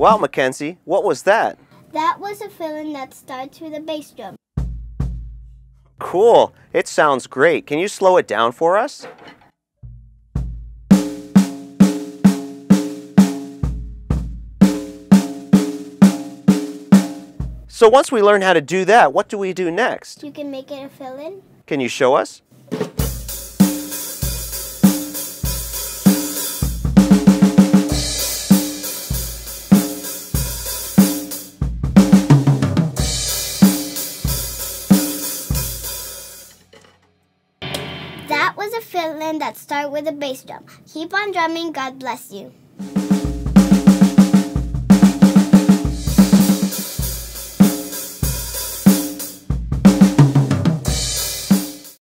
Wow, Mackenzie, what was that? That was a fill-in that starts with a bass drum. Cool. It sounds great. Can you slow it down for us? So once we learn how to do that, what do we do next? You can make it a fill-in. Can you show us? was a fill-in that started with a bass drum. Keep on drumming, God bless you.